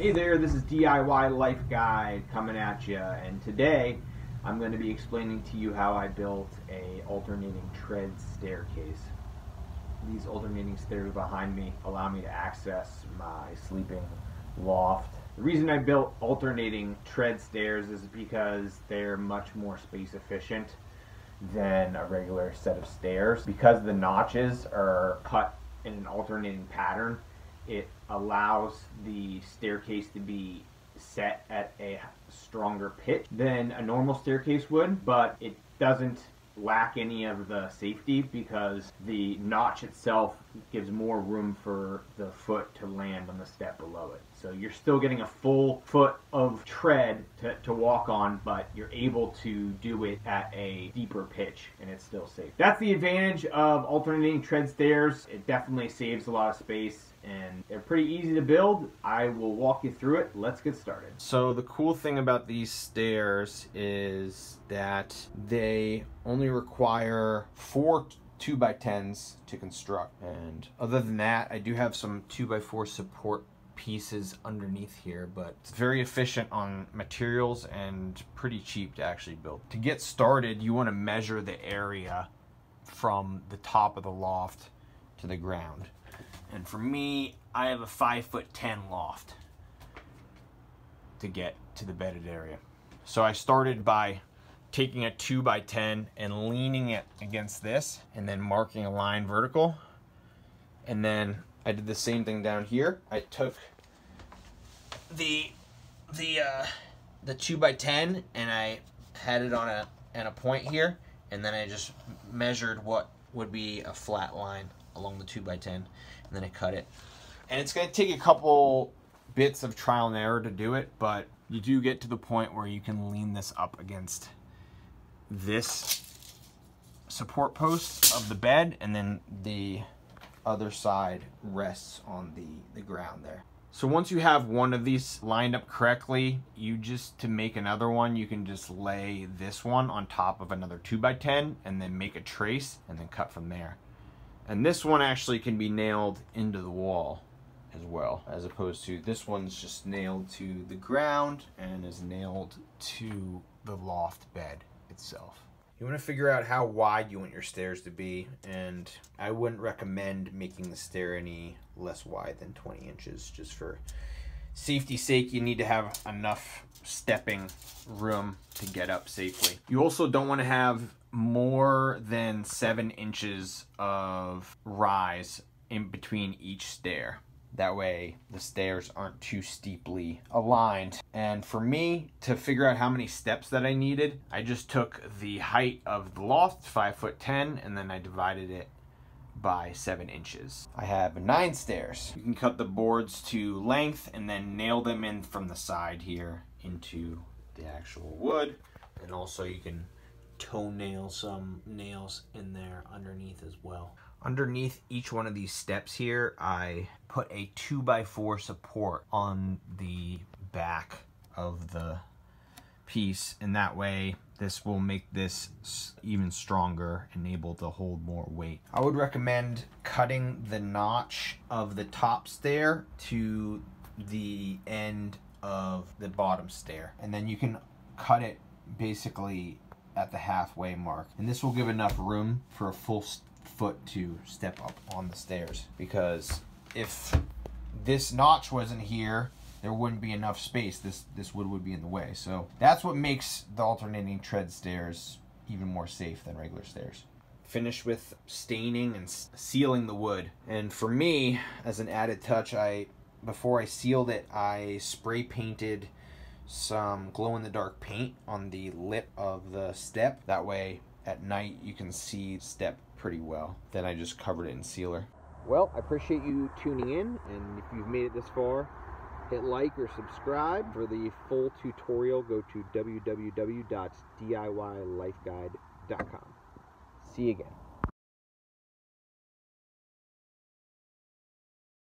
Hey there, this is DIY Life Guide coming at you, and today I'm going to be explaining to you how I built a alternating tread staircase. These alternating stairs behind me allow me to access my sleeping loft. The reason I built alternating tread stairs is because they're much more space efficient than a regular set of stairs. Because the notches are cut in an alternating pattern, it allows the staircase to be set at a stronger pitch than a normal staircase would, but it doesn't lack any of the safety because the notch itself gives more room for the foot to land on the step below it. So you're still getting a full foot of tread to, to walk on, but you're able to do it at a deeper pitch and it's still safe. That's the advantage of alternating tread stairs. It definitely saves a lot of space and they're pretty easy to build. I will walk you through it. Let's get started. So the cool thing about these stairs is that they only require four two by tens to construct. And other than that, I do have some two by four support pieces underneath here, but it's very efficient on materials and pretty cheap to actually build. To get started, you want to measure the area from the top of the loft to the ground. And for me, I have a five foot 10 loft to get to the bedded area. So I started by taking a two by 10 and leaning it against this and then marking a line vertical. And then I did the same thing down here. I took the, the, uh, the two by 10 and I had it on a, on a point here. And then I just measured what would be a flat line along the 2 by 10 and then I cut it. And it's going to take a couple bits of trial and error to do it, but you do get to the point where you can lean this up against this support post of the bed and then the other side rests on the, the ground there. So once you have one of these lined up correctly, you just, to make another one, you can just lay this one on top of another 2x10 and then make a trace and then cut from there. And this one actually can be nailed into the wall as well, as opposed to this one's just nailed to the ground and is nailed to the loft bed itself. You want to figure out how wide you want your stairs to be, and I wouldn't recommend making the stair any less wide than 20 inches, just for safety's sake, you need to have enough stepping room to get up safely. You also don't want to have more than seven inches of rise in between each stair. That way the stairs aren't too steeply aligned. And for me, to figure out how many steps that I needed, I just took the height of the loft, five foot 10, and then I divided it by seven inches. I have nine stairs. You can cut the boards to length and then nail them in from the side here into the actual wood. And also you can toenail some um, nails in there underneath as well. Underneath each one of these steps here, I put a 2x4 support on the back of the piece and that way this will make this even stronger and able to hold more weight. I would recommend cutting the notch of the top stair to the end of the bottom stair and then you can cut it basically at the halfway mark. And this will give enough room for a full foot to step up on the stairs. Because if this notch wasn't here there wouldn't be enough space. This this wood would be in the way. So that's what makes the alternating tread stairs even more safe than regular stairs. Finish with staining and sealing the wood. And for me as an added touch I before I sealed it I spray painted some glow in the dark paint on the lip of the step. That way at night you can see step pretty well. Then I just covered it in sealer. Well, I appreciate you tuning in and if you've made it this far, hit like or subscribe. For the full tutorial, go to www.diylifeguide.com. See you again.